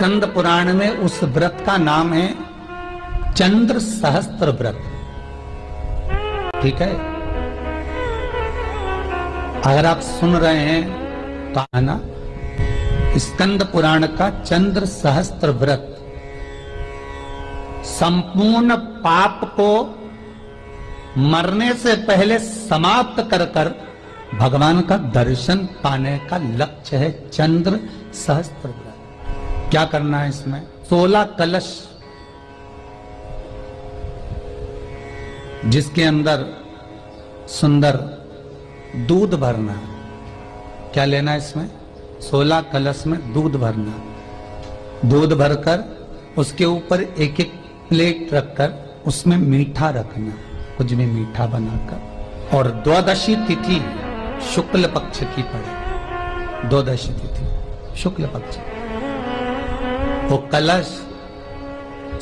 स्कंद पुराण में उस व्रत का नाम है चंद्र सहस्त्र व्रत। ठीक है? अगर आप सुन रहे हैं तो है ना? स्कंद पुराण का चंद्र सहस्त्र व्रत। संपूर्ण पाप को मरने से पहले समाप्त कर कर भगवान का दर्शन पाने का लक्ष्य है चंद्र सहस्त्र व्रत। क्या करना है इसमें? सोलह कलश जिसके अंदर सुंदर दूध भरना क्या लेना है इसमें? सोलह कलश में दूध भरना दूध भरकर उसके ऊपर एक एक प्लेट रखकर उसमें मीठा रखना कुछ भी मीठा बनाकर। और द्वादशी तिथि शुक्ल पक्ष की पड़े। द्वादशी तिथि शुक्ल पक्ष। वो कलश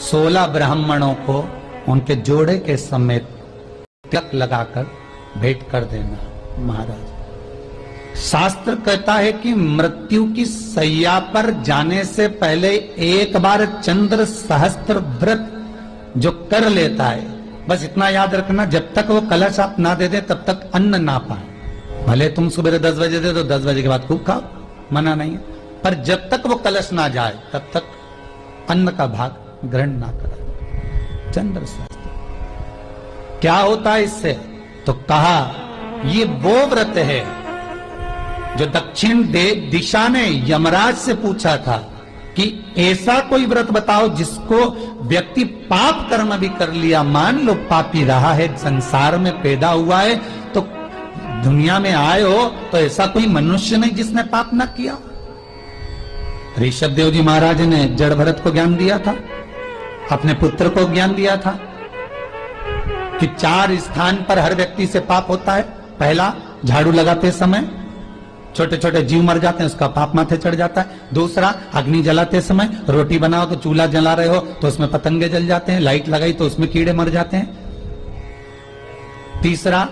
सोलह ब्राह्मणों को उनके जोड़े के समेत तिलक लगाकर भेंट कर देना, महाराज। शास्त्र कहता है कि मृत्यु की सैया पर जाने से पहले एक बार चंद्र सहस्त्र व्रत जो कर लेता है, बस इतना याद रखना, जब तक वो कलश आप ना दे दे, तब तक अन्न ना पाए। भले तुम सुबह दस बजे दे तो दस बजे के बाद खूब खाओ, मना नहीं है। पर जब तक वो कलश ना जाए, तब तक अन्न का भाग ग्रहण ना करा। चंद्र सहस्त्र क्या होता है इससे? तो कहा, ये वो व्रत है जो दक्षिण देव दिशा ने यमराज से पूछा था कि ऐसा कोई व्रत बताओ जिसको व्यक्ति पाप कर्म भी कर लिया। मान लो पापी रहा है, संसार में पैदा हुआ है तो दुनिया में आए हो तो ऐसा कोई मनुष्य नहीं जिसने पाप ना किया। ऋषभ देव जी महाराज ने जड़ भरत को ज्ञान दिया था, अपने पुत्र को ज्ञान दिया था कि चार स्थान पर हर व्यक्ति से पाप होता है। पहला, झाड़ू लगाते समय छोटे छोटे जीव मर जाते हैं, उसका पाप माथे चढ़ जाता है। दूसरा, अग्नि जलाते समय रोटी बनाओ तो चूल्हा जला रहे हो तो उसमें पतंगे जल जाते हैं, लाइट लगाई तो उसमें कीड़े मर जाते हैं। तीसरा,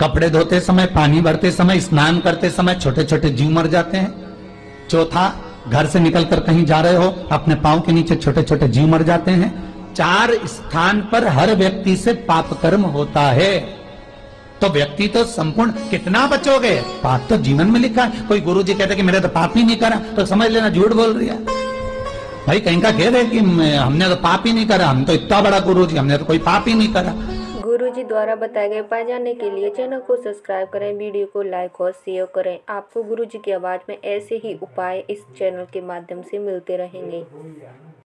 कपड़े धोते समय, पानी भरते समय, स्नान करते समय छोटे छोटे जीव मर जाते हैं। चौथा, घर से निकलकर कहीं जा रहे हो, अपने पाँव के नीचे छोटे छोटे जीव मर जाते हैं। चार स्थान पर हर व्यक्ति से पाप कर्म होता है। तो व्यक्ति तो संपूर्ण कितना बचोगे? पाप तो जीवन में लिखा है। कोई गुरु जी कहते कि मेरे तो पाप ही नहीं करा तो समझ लेना झूठ बोल रही है। भाई कहीं का कह रहे कि हमने तो पाप ही नहीं करा, हम तो इतना बड़ा गुरु जी हमने तो कोई पाप ही नहीं करा। जी द्वारा बताए गए पाए जाने के लिए चैनल को सब्सक्राइब करें, वीडियो को लाइक और शेयर करें। आपको गुरु जी की आवाज़ में ऐसे ही उपाय इस चैनल के माध्यम से मिलते रहेंगे।